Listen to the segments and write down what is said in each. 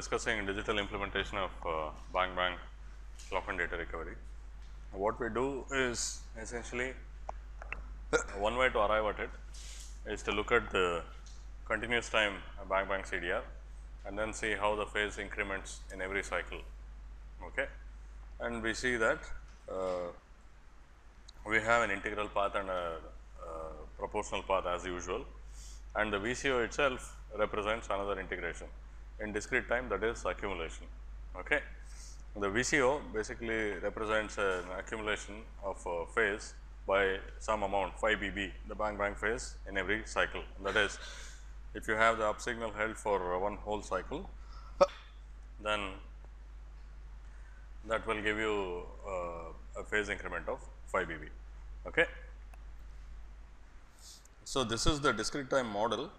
discussing digital implementation of uh, bang bang clock and data recovery. What we do is essentially one way to arrive at it is to look at the continuous time bang bang CDR and then see how the phase increments in every cycle. Okay. And we see that uh, we have an integral path and a, uh proportional path as usual and the VCO itself represents another integration. In discrete time that is accumulation. Okay. The VCO basically represents an accumulation of uh, phase by some amount phi BB the bang bang phase in every cycle. That is if you have the up signal held for one whole cycle then that will give you uh, a phase increment of phi BB. Okay. So, this is the discrete time model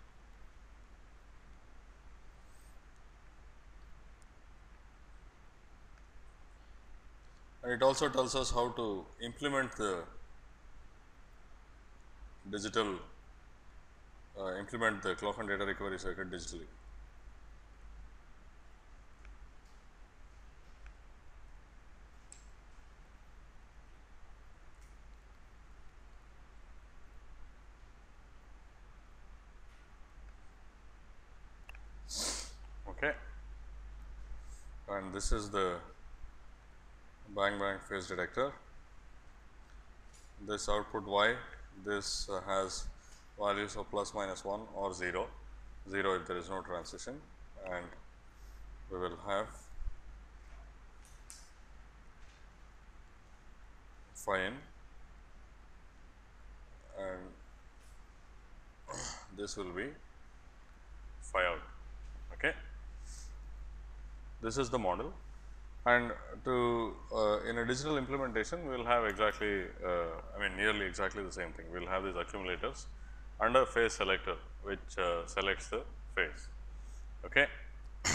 it also tells us how to implement the digital uh, implement the clock and data recovery circuit digitally. Okay. And this is the bang bang phase detector. This output y, this uh, has values of plus minus 1 or 0, 0 if there is no transition and we will have phi in and this will be phi out. Okay. This is the model and to uh, in a digital implementation we will have exactly uh, I mean nearly exactly the same thing. We will have these accumulators and a phase selector which uh, selects the phase. Okay.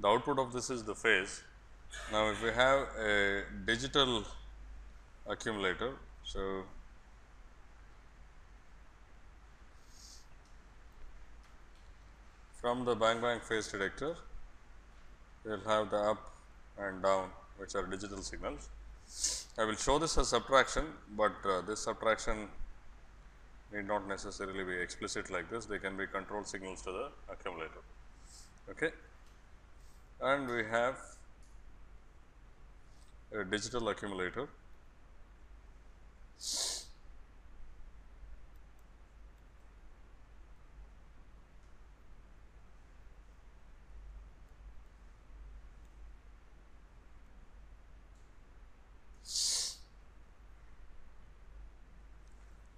the output of this is the phase. Now, if we have a digital accumulator, so from the bang bang phase detector, we will have the up and down which are digital signals. I will show this as subtraction, but uh, this subtraction need not necessarily be explicit like this, they can be control signals to the accumulator. Okay. And we have a digital accumulator.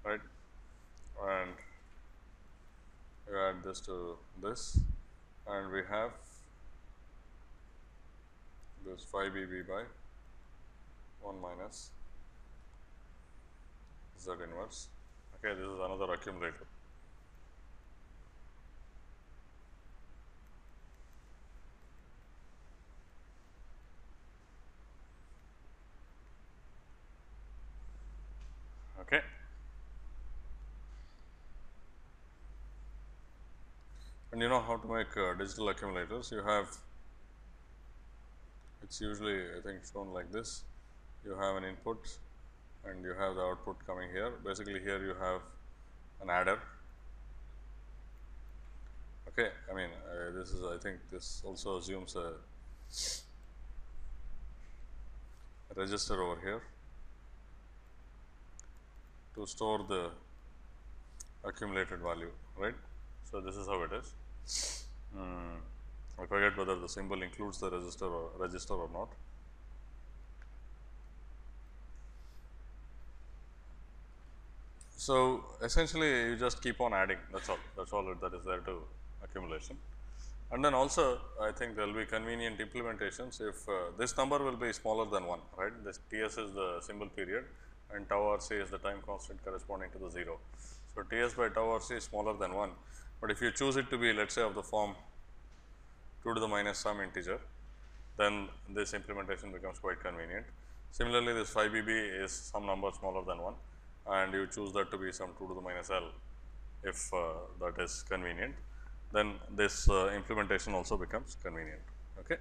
right and this to this and we have this phi BB by 1 minus Z inverse. Okay, this is another accumulator. Okay. And you know how to make uh, digital accumulators. You have it's usually I think shown like this. You have an input and you have the output coming here. Basically, here you have an adder. Okay, I mean uh, this is I think this also assumes a register over here to store the accumulated value, right. So, this is how it is. Mm, I forget whether the symbol includes the register or register or not. So, essentially you just keep on adding that is all that is all that is there to accumulation. And then also I think there will be convenient implementations if uh, this number will be smaller than 1 right this T s is the symbol period and tau r c is the time constant corresponding to the 0. So, T s by tau r c is smaller than 1, but if you choose it to be let us say of the form 2 to the minus some integer, then this implementation becomes quite convenient. Similarly, this phi b b is some number smaller than 1 and you choose that to be some 2 to the minus l if uh, that is convenient then this uh, implementation also becomes convenient. Okay.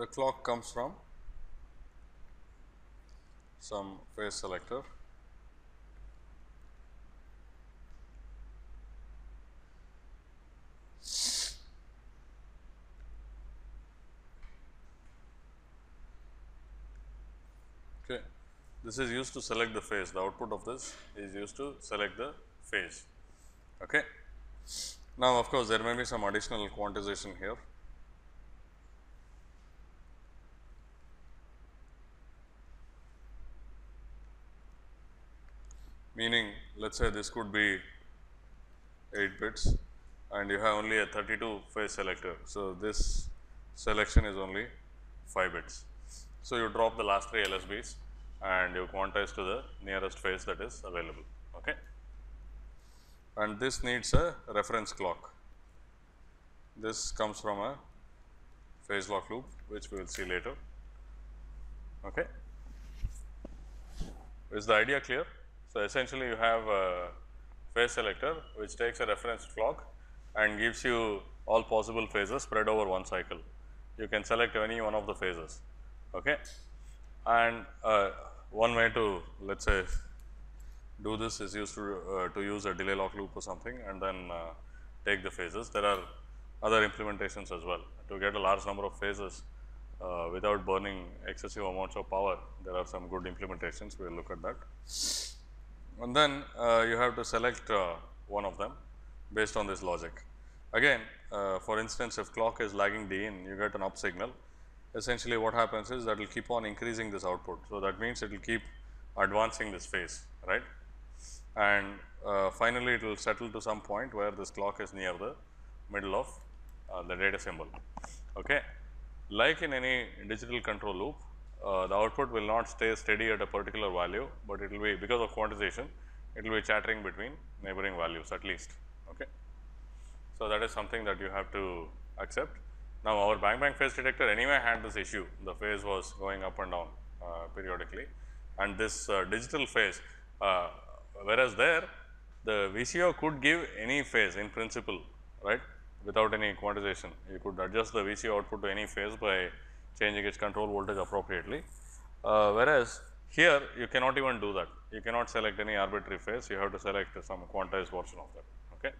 The clock comes from some phase selector Okay. This is used to select the phase. The output of this is used to select the phase. Okay. Now, of course, there may be some additional quantization here. Meaning, let us say this could be 8 bits and you have only a 32 phase selector. So, this selection is only 5 bits. So, you drop the last 3 LSBs and you quantize to the nearest phase that is available. Okay. And this needs a reference clock. This comes from a phase lock loop which we will see later. Okay. Is the idea clear? So, essentially you have a phase selector which takes a reference clock and gives you all possible phases spread over one cycle. You can select any one of the phases. Okay. And uh, one way to let us say do this is used to, uh, to use a delay lock loop or something and then uh, take the phases. There are other implementations as well. To get a large number of phases uh, without burning excessive amounts of power, there are some good implementations. We will look at that. And then uh, you have to select uh, one of them based on this logic. Again, uh, for instance, if clock is lagging D in, you get an up signal essentially what happens is that will keep on increasing this output. So, that means it will keep advancing this phase right and uh, finally, it will settle to some point where this clock is near the middle of uh, the data symbol. Okay. Like in any digital control loop, uh, the output will not stay steady at a particular value, but it will be because of quantization, it will be chattering between neighboring values at least. Okay. So, that is something that you have to accept now, our bang bang phase detector anyway had this issue, the phase was going up and down uh, periodically and this uh, digital phase, uh, whereas there the VCO could give any phase in principle, right, without any quantization. You could adjust the VCO output to any phase by changing its control voltage appropriately. Uh, whereas, here you cannot even do that, you cannot select any arbitrary phase, you have to select some quantized version of that. Okay.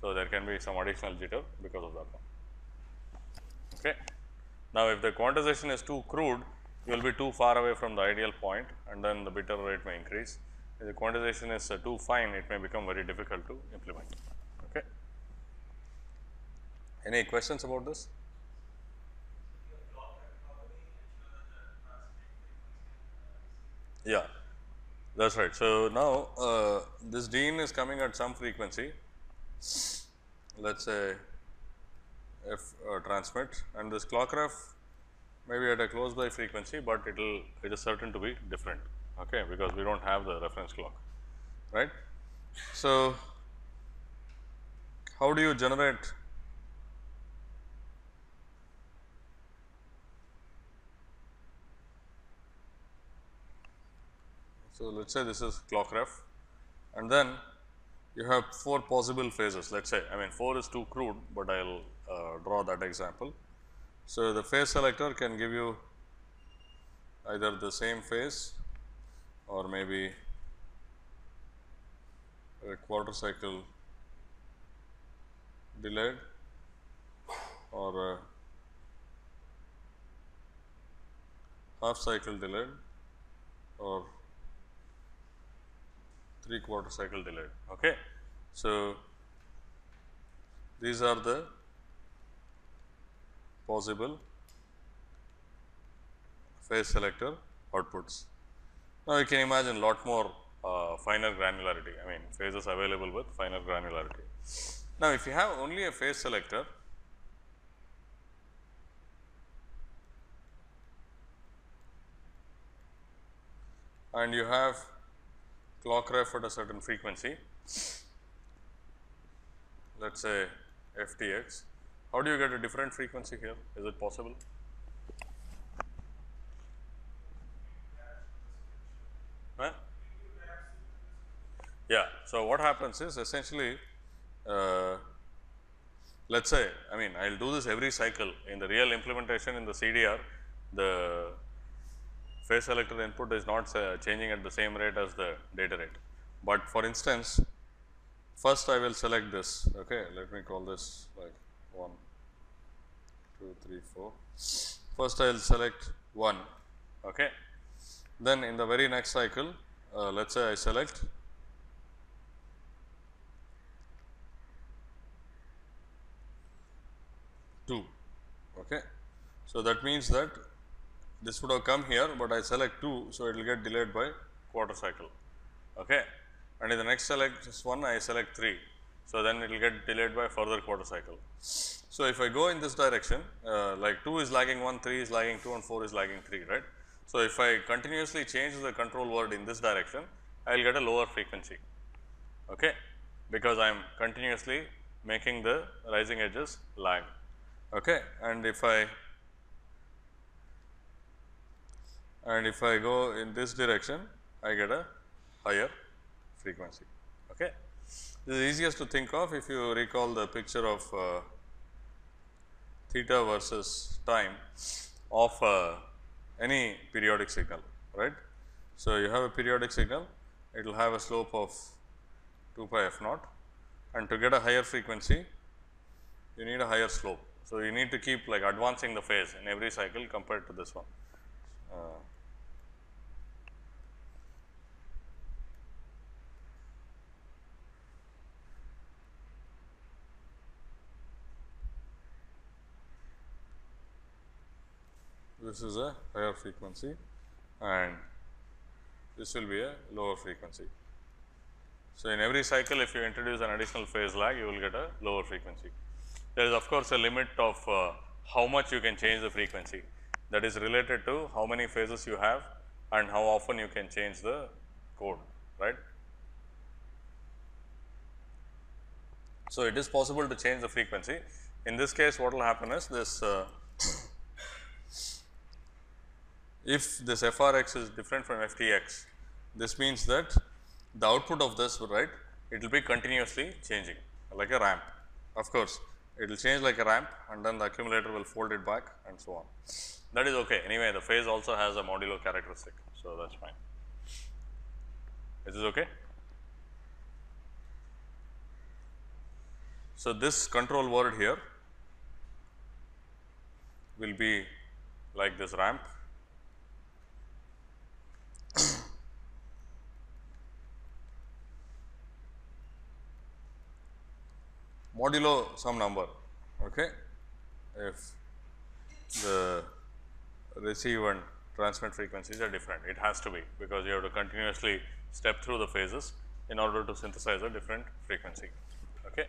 So, there can be some additional jitter because of that one. Okay. Now, if the quantization is too crude, you will be too far away from the ideal point and then the error rate may increase. If the quantization is uh, too fine, it may become very difficult to implement. Okay. Any questions about this? Yeah, that is right. So, now uh, this DIN is coming at some frequency, let us say f uh, transmit and this clock ref may be at a close by frequency, but it will it is certain to be different okay, because we do not have the reference clock right. So, how do you generate So, let us say this is clock ref and then you have 4 possible phases let us say I mean 4 is too crude, but I will uh, draw that example. So, the phase selector can give you either the same phase or maybe a quarter cycle delayed or a half cycle delayed or 3 quarter cycle delayed. Okay. So, these are the possible phase selector outputs. Now, you can imagine lot more uh, finer granularity, I mean phases available with finer granularity. Now, if you have only a phase selector, and you have clock ref at a certain frequency, let us say FTX How do you get a different frequency here? Is it possible? Huh? Yeah. So, what happens is essentially, uh, let us say, I mean, I will do this every cycle in the real implementation in the CDR, the phase selector input is not uh, changing at the same rate as the data rate. But for instance, first I will select this, okay, let me call this like 1, 2, 3, 4. First I will select 1, okay. Then in the very next cycle, uh, let us say I select two. Okay. So, that means that this would have come here, but I select 2. So, it will get delayed by quarter cycle. Okay. And in the next select one I select 3. So, then it will get delayed by further quarter cycle. So, if I go in this direction uh, like 2 is lagging 1, 3 is lagging 2 and 4 is lagging 3 right. So, if I continuously change the control word in this direction I will get a lower frequency okay, because I am continuously making the rising edges lag. Okay. And if I and if I go in this direction, I get a higher frequency. Okay. This is easiest to think of if you recall the picture of uh, theta versus time of uh, any periodic signal, right. So, you have a periodic signal, it will have a slope of 2 pi f naught and to get a higher frequency, you need a higher slope. So, you need to keep like advancing the phase in every cycle compared to this one. Uh, this is a higher frequency and this will be a lower frequency. So, in every cycle if you introduce an additional phase lag you will get a lower frequency. There is of course, a limit of uh, how much you can change the frequency that is related to how many phases you have and how often you can change the code right. So, it is possible to change the frequency. In this case what will happen is this uh, if this FRX is different from FTX, this means that the output of this right it will be continuously changing like a ramp. Of course, it will change like a ramp and then the accumulator will fold it back and so on. That is okay. Anyway, the phase also has a modulo characteristic. So, that is fine. Is this okay? So, this control word here will be like this ramp modulo some number okay? If the receive and transmit frequencies are different it has to be because you have to continuously step through the phases in order to synthesize a different frequency okay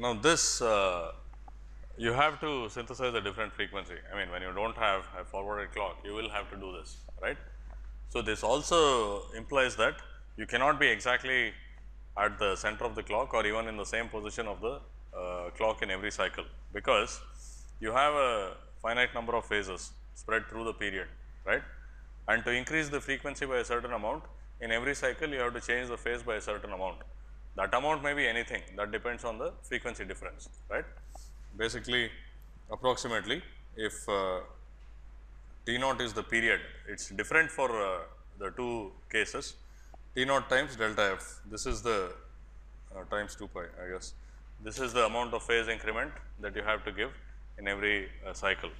Now, this uh, you have to synthesize a different frequency. I mean, when you do not have a forwarded clock, you will have to do this, right. So, this also implies that you cannot be exactly at the center of the clock or even in the same position of the uh, clock in every cycle, because you have a finite number of phases spread through the period, right. And to increase the frequency by a certain amount, in every cycle you have to change the phase by a certain amount. That amount may be anything that depends on the frequency difference, right. Basically approximately if uh, T naught is the period, it is different for uh, the two cases T naught times delta f. This is the uh, times 2 pi I guess. This is the amount of phase increment that you have to give in every uh, cycle.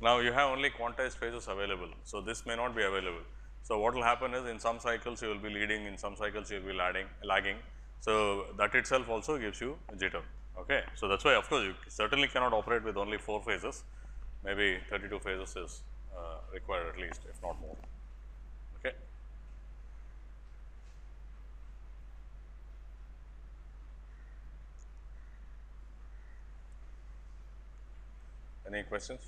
Now, you have only quantized phases available. So, this may not be available. So, what will happen is in some cycles you will be leading, in some cycles you will be lagging, lagging so, that itself also gives you jitter. Okay. So, that is why of course, you certainly cannot operate with only 4 phases. maybe 32 phases is uh, required at least if not more. Okay. Any questions?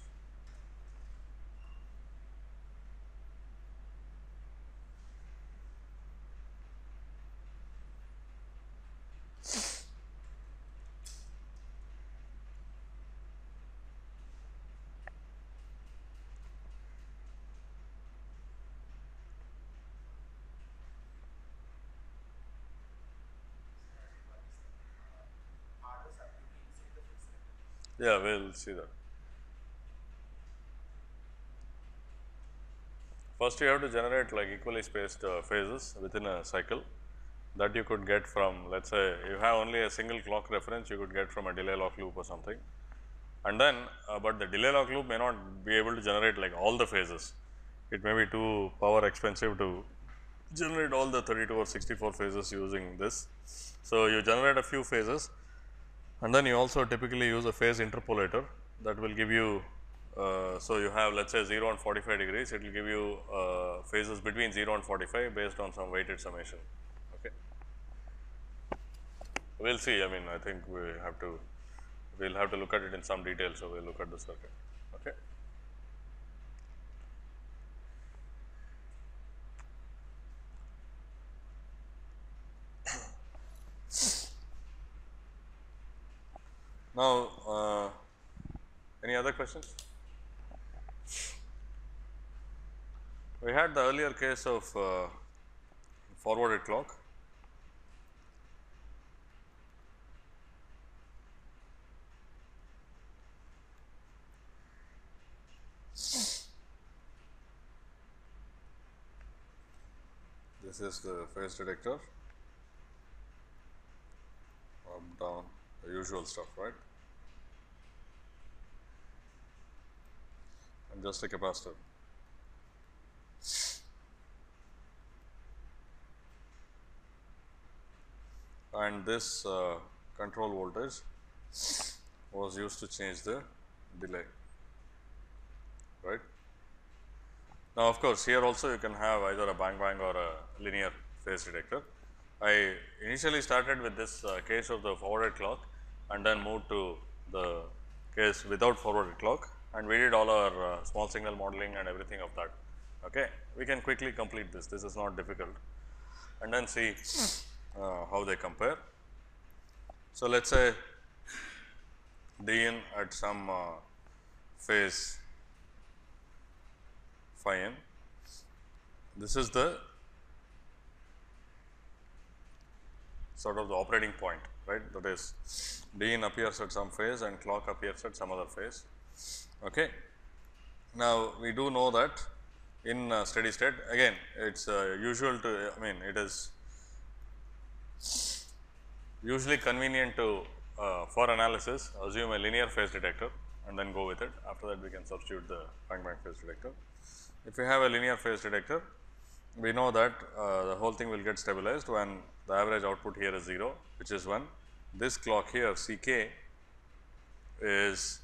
Yeah, we'll see that. First, you have to generate like equally spaced uh, phases within a cycle that you could get from let us say you have only a single clock reference you could get from a delay lock loop or something. And then, uh, but the delay lock loop may not be able to generate like all the phases. It may be too power expensive to generate all the 32 or 64 phases using this. So, you generate a few phases and then you also typically use a phase interpolator that will give you uh, so you have let us say 0 and 45 degrees it will give you uh, phases between 0 and 45 based on some weighted summation okay? We'll see i mean i think we have to we'll have to look at it in some detail so we'll look at the circuit okay Now, uh, any other questions? We had the earlier case of uh, forwarded clock. This is the phase detector, up, down, the usual stuff, right? And just a capacitor. And this uh, control voltage was used to change the delay, right? Now, of course, here also you can have either a bang bang or a linear phase detector. I initially started with this uh, case of the forward clock and then moved to the case without forward clock and we did all our uh, small signal modeling and everything of that. Okay. We can quickly complete this, this is not difficult and then see uh, how they compare. So, let us say D in at some uh, phase phi n. This is the sort of the operating point, right? That is D in appears at some phase and clock appears at some other phase. Okay. Now, we do know that in uh, steady state again it is uh, usual to I mean it is usually convenient to uh, for analysis assume a linear phase detector and then go with it after that we can substitute the bang phase detector. If we have a linear phase detector we know that uh, the whole thing will get stabilized when the average output here is 0 which is when this clock here C k is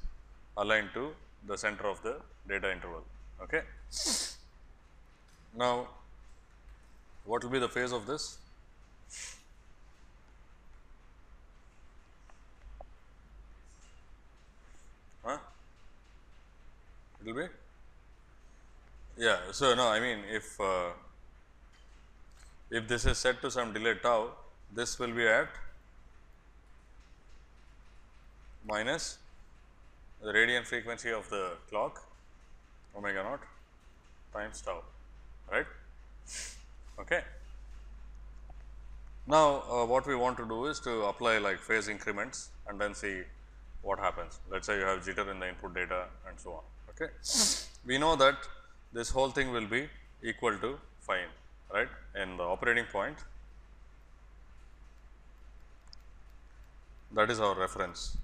aligned to the center of the data interval. Okay. Now, what will be the phase of this? Huh? It will be? Yeah. So, no, I mean if uh, if this is set to some delay tau, this will be at minus the radian frequency of the clock omega naught times tau right. Okay. Now, uh, what we want to do is to apply like phase increments and then see what happens. Let us say you have jitter in the input data and so on. Okay. We know that this whole thing will be equal to phi right in the operating point that is our reference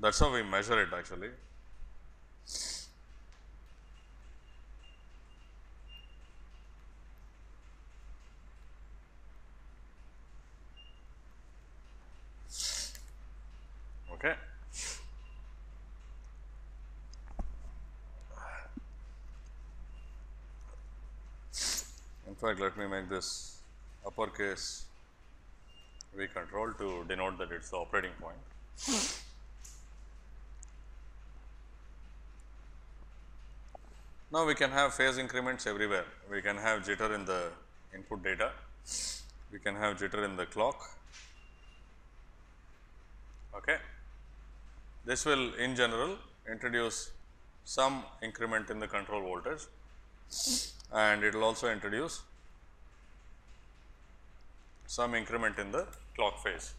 that is how we measure it actually. Okay. In fact, let me make this uppercase v control to denote that it is the operating point. Now, we can have phase increments everywhere. We can have jitter in the input data, we can have jitter in the clock. Okay. This will in general introduce some increment in the control voltage and it will also introduce some increment in the clock phase.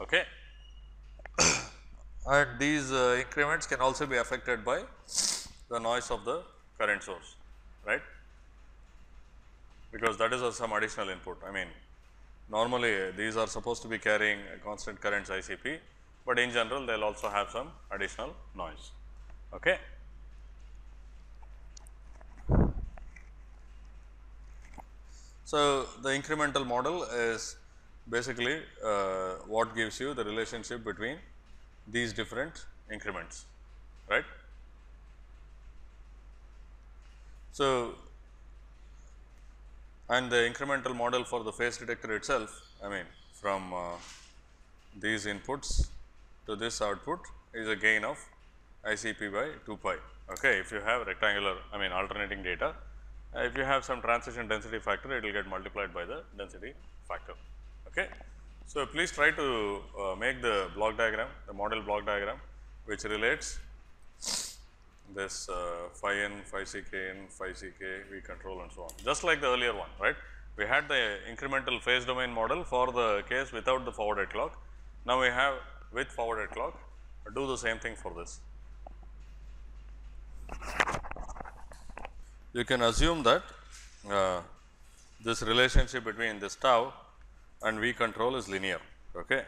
Okay. and these uh, increments can also be affected by the noise of the current source, right, because that is some additional input. I mean, normally these are supposed to be carrying constant currents ICP, but in general they will also have some additional noise. Okay. So, the incremental model is basically uh, what gives you the relationship between these different increments, right. So, and the incremental model for the phase detector itself, I mean from uh, these inputs to this output is a gain of ICP by 2 pi. Okay. If you have rectangular, I mean alternating data, uh, if you have some transition density factor, it will get multiplied by the density factor. Okay. So, please try to uh, make the block diagram, the model block diagram, which relates this uh, phi n, phi c k n, phi c k, V control and so on, just like the earlier one, right. We had the incremental phase domain model for the case without the forwarded clock. Now, we have with forwarded clock, do the same thing for this. You can assume that uh, this relationship between this tau and V control is linear. Okay.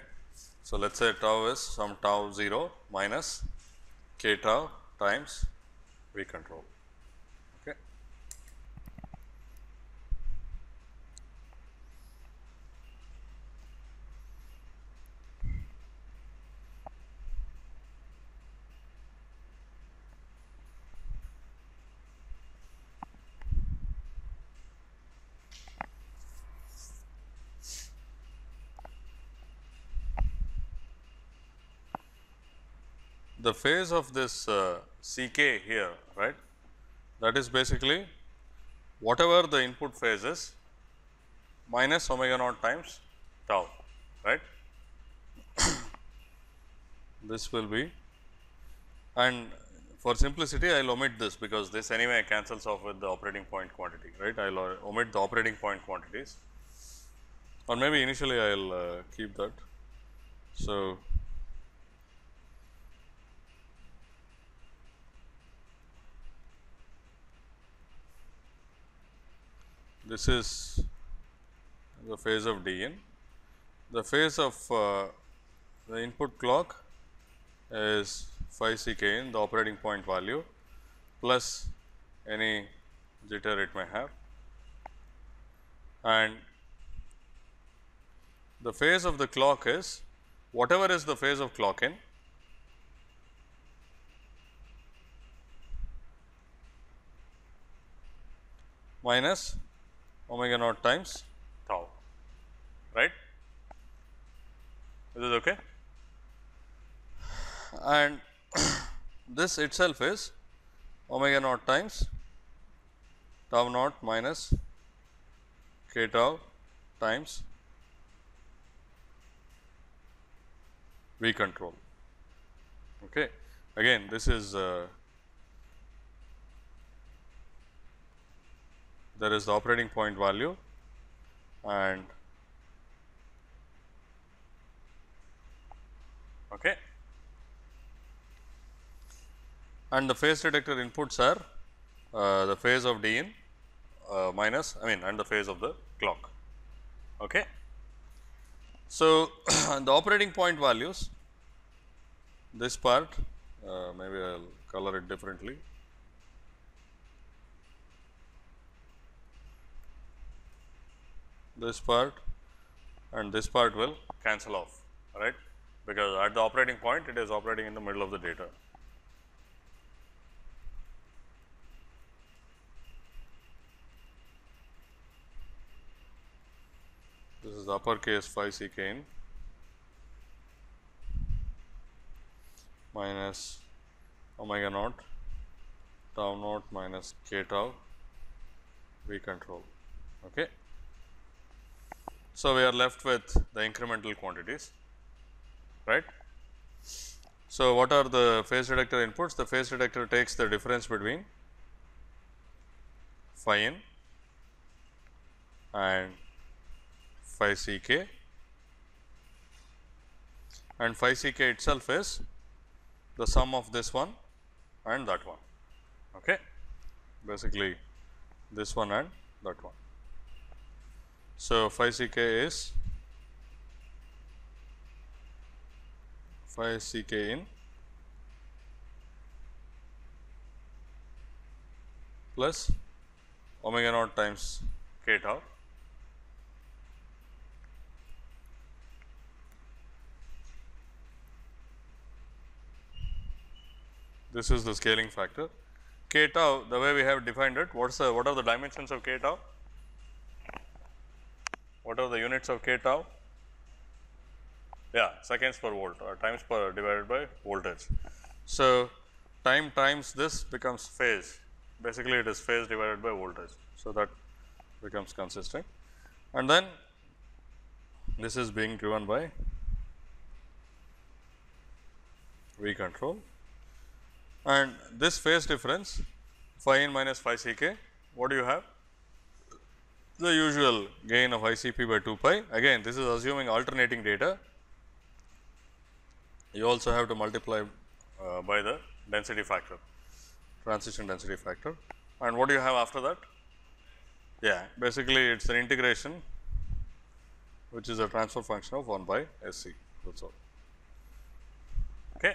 So, let us say tau is some tau 0 minus k tau times V control. Okay. The phase of this uh, C k here, right, that is basically whatever the input phase is minus omega naught times tau, right. this will be and for simplicity I will omit this because this anyway cancels off with the operating point quantity, right. I will omit the operating point quantities or maybe initially I will uh, keep that. So, this is the phase of D in. The phase of uh, the input clock is phi c k the operating point value plus any jitter it may have and the phase of the clock is whatever is the phase of clock in minus omega naught times tau, right. This Is okay? And this itself is omega naught times tau naught minus k tau times V control. Okay. Again, this is uh, there is the operating point value and okay and the phase detector inputs are uh, the phase of D in uh, minus I mean and the phase of the clock. Okay. So, the operating point values this part uh, maybe I will color it differently this part and this part will cancel off right because at the operating point it is operating in the middle of the data. This is uppercase phi c k in minus omega naught tau naught minus k tau V control. Okay. So, we are left with the incremental quantities, right. So, what are the phase detector inputs? The phase detector takes the difference between phi n and phi c k and phi c k itself is the sum of this one and that one. Okay. Basically, this one and that one. So, phi c k is? Phi c k in. Plus omega naught times k tau. This is the scaling factor. K tau the way we have defined it what's the what are the dimensions of k tau what are the units of k tau? Yeah seconds per volt or times per divided by voltage. So time times this becomes phase. Basically it is phase divided by voltage. So that becomes consistent. And then this is being driven by V control. And this phase difference phi n minus phi c k what do you have the usual gain of ICP by 2 pi. Again this is assuming alternating data. You also have to multiply uh, by the density factor transition density factor. And what do you have after that? Yeah basically it is an integration which is a transfer function of 1 by S c. That is all. Okay.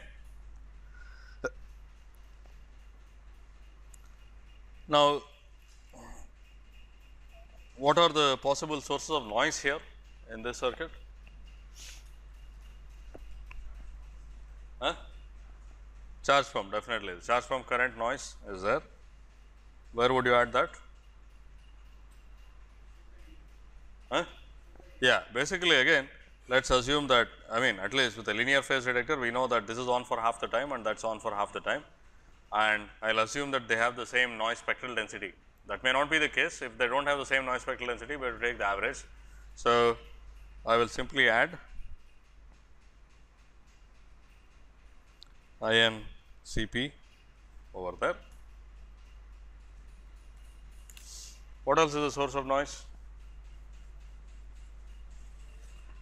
Now, what are the possible sources of noise here in this circuit? Huh? Charge pump definitely, charge pump current noise is there. Where would you add that? Huh? Yeah, basically again let us assume that I mean at least with a linear phase detector we know that this is on for half the time and that is on for half the time and I will assume that they have the same noise spectral density. That may not be the case if they do not have the same noise spectral density, we will take the average. So, I will simply add I n C p over there. What else is the source of noise?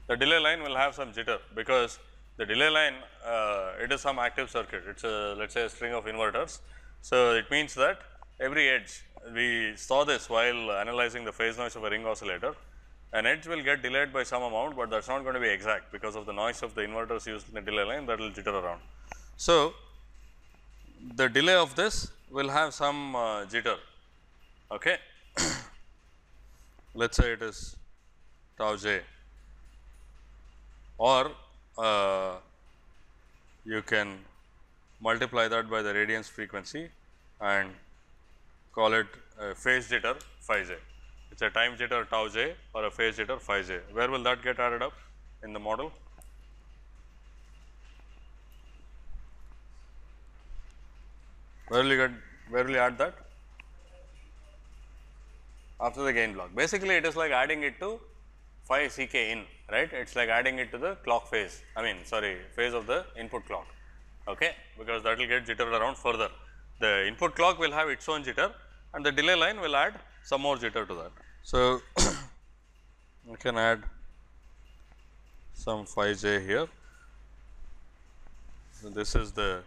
The delay line will have some jitter because the delay line uh, it is some active circuit it is a let us say a string of inverters. So, it means that every edge we saw this while analyzing the phase noise of a ring oscillator an edge will get delayed by some amount, but that is not going to be exact because of the noise of the inverters used in the delay line that will jitter around. So, the delay of this will have some uh, jitter okay. let us say it is tau j or uh, you can multiply that by the radian frequency and call it phase jitter phi j. It is a time jitter tau j or a phase jitter phi j. Where will that get added up in the model? Where will you get, where will you add that? After the gain block. Basically, it is like adding it to phi c k in right it is like adding it to the clock phase I mean sorry phase of the input clock okay because that will get jittered around further. The input clock will have its own jitter and the delay line will add some more jitter to that. So, we can add some phi j here. So, this is the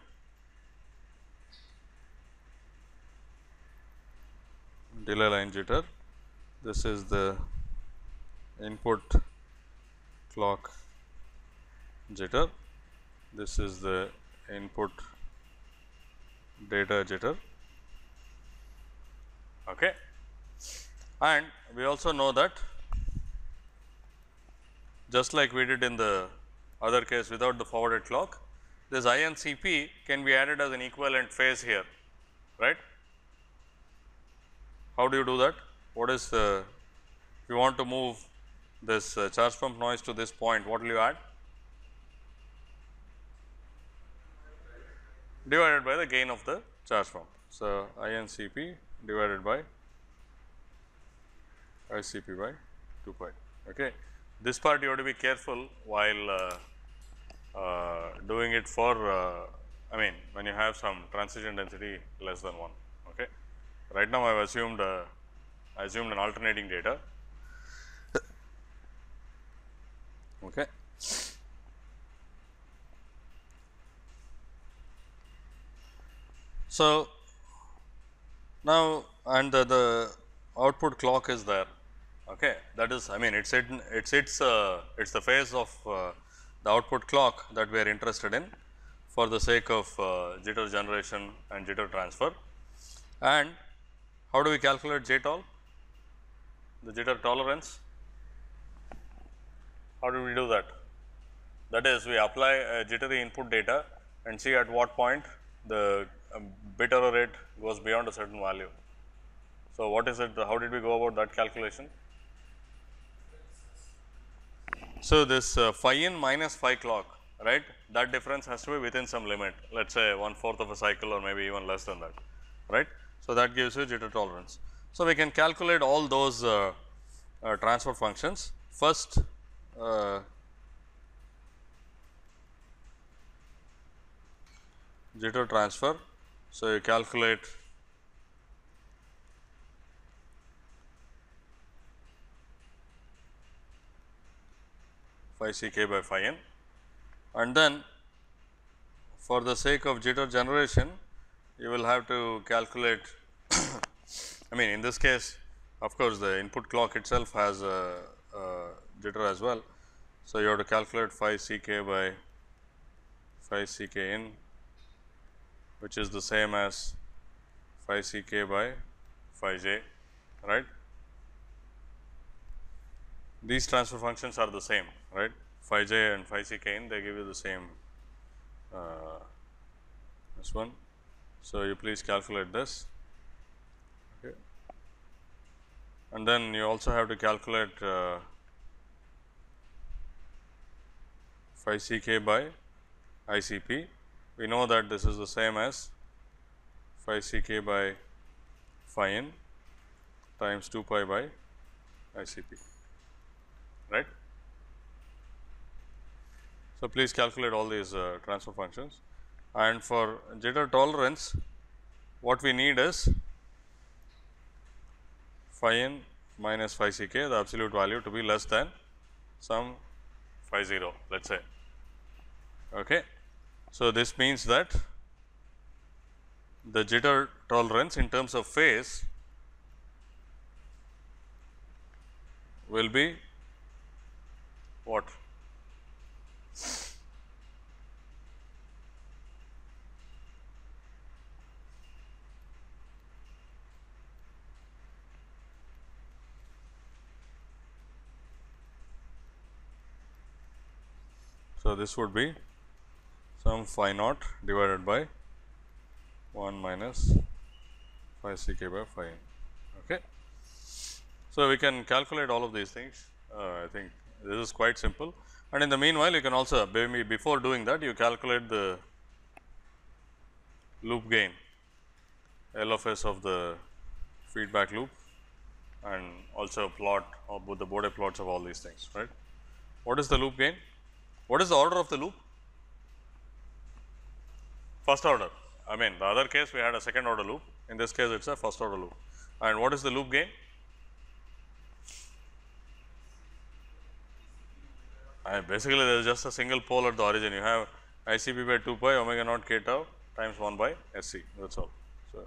delay line jitter, this is the input clock jitter, this is the input data jitter. Okay. And we also know that just like we did in the other case without the forwarded clock, this INCP can be added as an equivalent phase here, right. How do you do that? What is the, if you want to move this uh, charge pump noise to this point, what will you add? Divided by the gain of the charge pump. So, INCP divided by ICP by 2 pi. Okay. This part you have to be careful while uh, uh, doing it for uh, I mean when you have some transition density less than 1. Okay. Right now I have assumed uh, assumed an alternating data. Okay. So, now and the, the output clock is there. Okay? That is i mean it's it, it's it's uh, it's the phase of uh, the output clock that we are interested in for the sake of uh, jitter generation and jitter transfer. And how do we calculate jtol the jitter tolerance? How do we do that? That is we apply a jittery input data and see at what point the bit error rate goes beyond a certain value so what is it how did we go about that calculation So, this uh, phi in minus phi clock, right, that difference has to be within some limit, let us say one fourth of a cycle or maybe even less than that, right. So, that gives you jitter tolerance. So, we can calculate all those uh, uh, transfer functions. First, uh, jitter transfer. So, you calculate phi c k by phi n and then for the sake of jitter generation you will have to calculate I mean in this case of course, the input clock itself has a, a jitter as well. So, you have to calculate phi c k by phi c k in which is the same as phi c k by phi j right. These transfer functions are the same right phi j and phi c k in they give you the same uh, this one. So, you please calculate this okay. and then you also have to calculate uh, phi c k by I c p. We know that this is the same as phi c k by phi n times 2 pi by I c p right. So, please calculate all these uh, transfer functions and for jitter tolerance what we need is phi n minus phi c k the absolute value to be less than some phi 0 let us say. Okay. So, this means that the jitter tolerance in terms of phase will be what? So, this would be some phi naught divided by 1 minus phi c k by phi n. Okay. So, we can calculate all of these things. Uh, I think this is quite simple and in the meanwhile, you can also before doing that you calculate the loop gain L of S of the feedback loop and also plot of the Bode plots of all these things right. What is the loop gain? What is the order of the loop? First order. I mean the other case we had a second order loop, in this case it is a first order loop. And what is the loop gain? And basically there is just a single pole at the origin. You have ICP by 2 pi omega naught k tau times 1 by SC that is all. So,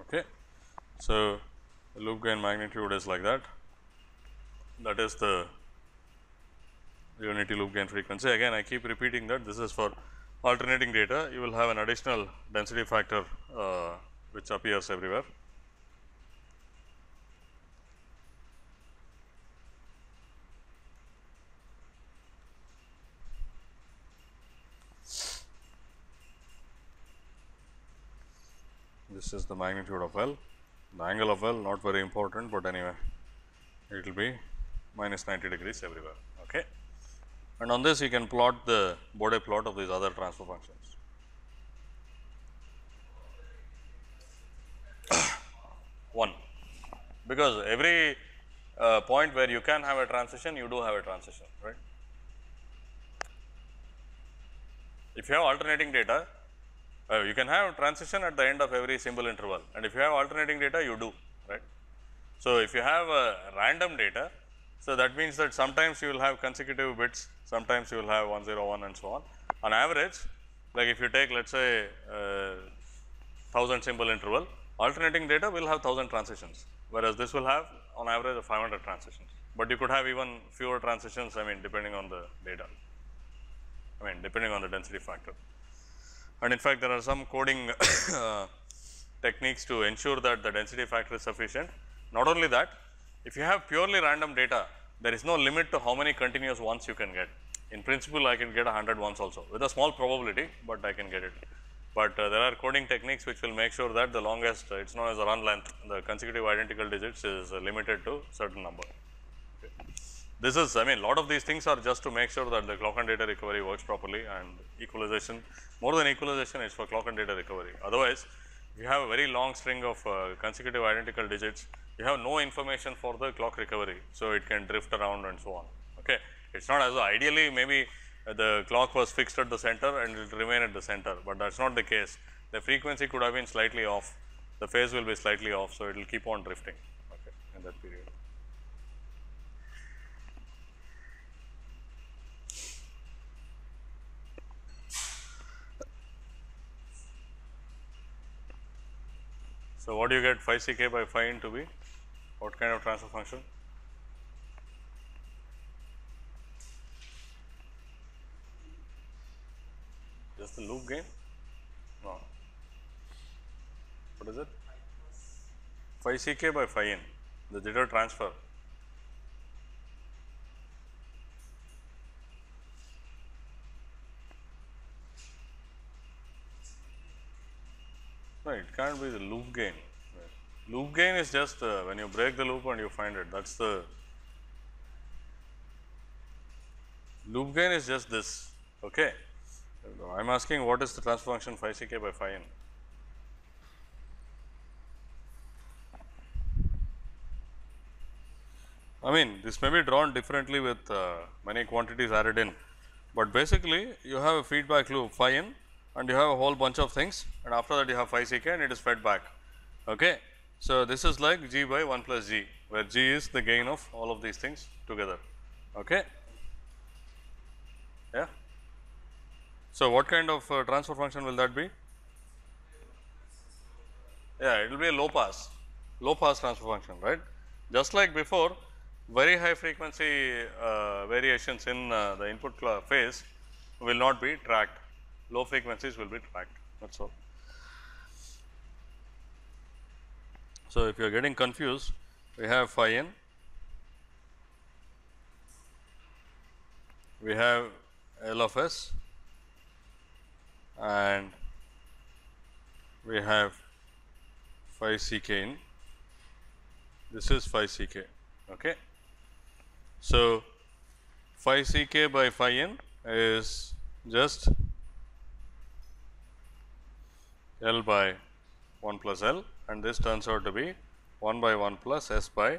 okay. So, loop gain magnitude is like that that is the unity loop gain frequency again I keep repeating that this is for alternating data you will have an additional density factor uh, which appears everywhere. This is the magnitude of L the angle of L not very important, but anyway it will be minus 90 degrees everywhere. Okay. And on this you can plot the Bode plot of these other transfer functions. One, because every uh, point where you can have a transition, you do have a transition, right. If you have alternating data, uh, you can have transition at the end of every symbol interval and if you have alternating data, you do, right. So, if you have a random data, so that means that sometimes you will have consecutive bits, sometimes you will have 101 and so on. On average, like if you take let us say uh, 1000 symbol interval, alternating data will have 1000 transitions, whereas this will have on average of 500 transitions, but you could have even fewer transitions I mean depending on the data, I mean depending on the density factor. And in fact, there are some coding uh, techniques to ensure that the density factor is sufficient. Not only that, if you have purely random data, there is no limit to how many continuous ones you can get. In principle, I can get 100 ones also with a small probability, but I can get it. But uh, there are coding techniques which will make sure that the longest, uh, it is known as the run length, the consecutive identical digits is uh, limited to certain number. This is, I mean, lot of these things are just to make sure that the clock and data recovery works properly and equalization, more than equalization is for clock and data recovery. Otherwise, you have a very long string of uh, consecutive identical digits, you have no information for the clock recovery. So, it can drift around and so on. Okay. It is not as ideally maybe the clock was fixed at the center and it will remain at the center, but that is not the case. The frequency could have been slightly off, the phase will be slightly off. So, it will keep on drifting okay, in that period. So, what do you get phi c k by phi n to be? What kind of transfer function? Just the loop gain? No. What is it? Phi c k by phi n, the jitter transfer. No, it can't be the loop gain. Loop gain is just uh, when you break the loop and you find it, that is the loop gain is just this. Okay. I am asking what is the transfer function phi c k by phi n. I mean this may be drawn differently with uh, many quantities added in, but basically you have a feedback loop phi n and you have a whole bunch of things and after that you have phi c k and it is fed back. Okay. So, this is like g by 1 plus g, where g is the gain of all of these things together. Okay. Yeah. So, what kind of uh, transfer function will that be? Yeah, it will be a low pass, low pass transfer function, right. Just like before, very high frequency uh, variations in uh, the input phase will not be tracked, low frequencies will be tracked, that is all. So, if you are getting confused, we have phi n, we have L of s and we have phi c k in, this is phi c k. Okay. So, phi c k by phi n is just L by 1 plus L and this turns out to be 1 by 1 plus s by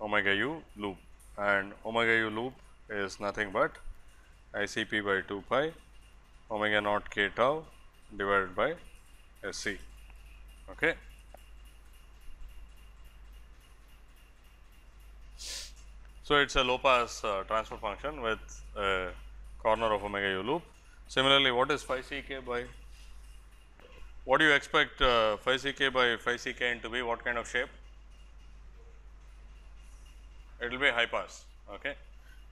omega u loop and omega u loop is nothing but I c p by 2 pi omega naught k tau divided by s c. Okay. So, it is a low pass uh, transfer function with a corner of omega u loop. Similarly, what is phi c k by what do you expect uh, phi c k by phi c k n to be? What kind of shape? It will be high pass. Okay.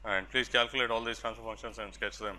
And please calculate all these transfer functions and sketch them